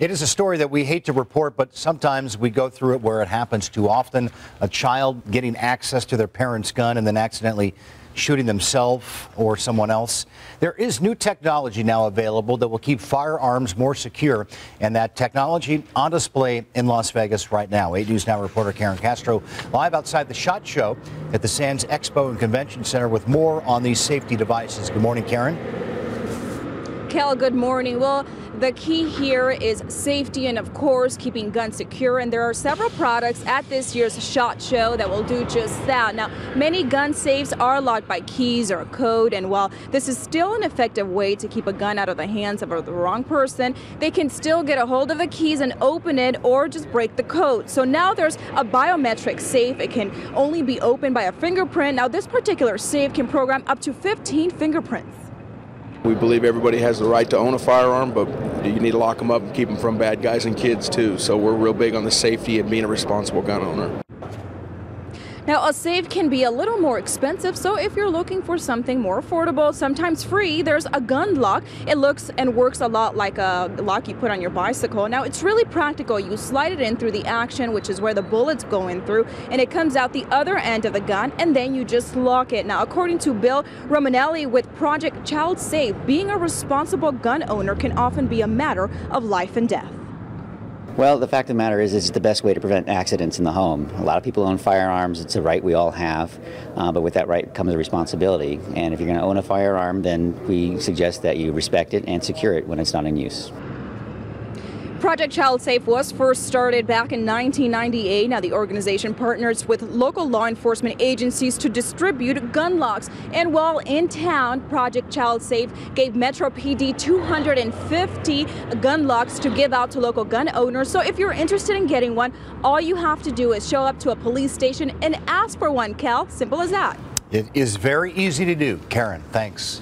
It is a story that we hate to report, but sometimes we go through it where it happens too often. A child getting access to their parent's gun and then accidentally shooting themselves or someone else. There is new technology now available that will keep firearms more secure, and that technology on display in Las Vegas right now. 8 News Now reporter Karen Castro live outside the SHOT Show at the Sands Expo and Convention Center with more on these safety devices. Good morning, Karen. Kel, good morning. Well, the key here is safety and, of course, keeping guns secure. And there are several products at this year's SHOT Show that will do just that. Now, many gun safes are locked by keys or a code. And while this is still an effective way to keep a gun out of the hands of the wrong person, they can still get a hold of the keys and open it or just break the code. So now there's a biometric safe. It can only be opened by a fingerprint. Now, this particular safe can program up to 15 fingerprints. We believe everybody has the right to own a firearm, but you need to lock them up and keep them from bad guys and kids too. So we're real big on the safety and being a responsible gun owner. Now, a save can be a little more expensive, so if you're looking for something more affordable, sometimes free, there's a gun lock. It looks and works a lot like a lock you put on your bicycle. Now, it's really practical. You slide it in through the action, which is where the bullet's going through, and it comes out the other end of the gun, and then you just lock it. Now, according to Bill Romanelli with Project Child Safe, being a responsible gun owner can often be a matter of life and death. Well, the fact of the matter is, it's the best way to prevent accidents in the home. A lot of people own firearms. It's a right we all have, uh, but with that right comes a responsibility. And if you're going to own a firearm, then we suggest that you respect it and secure it when it's not in use. Project Child Safe was first started back in 1998. Now the organization partners with local law enforcement agencies to distribute gun locks. And while in town, Project Child Safe gave Metro PD 250 gun locks to give out to local gun owners. So if you're interested in getting one, all you have to do is show up to a police station and ask for one, Cal. Simple as that. It is very easy to do. Karen, thanks.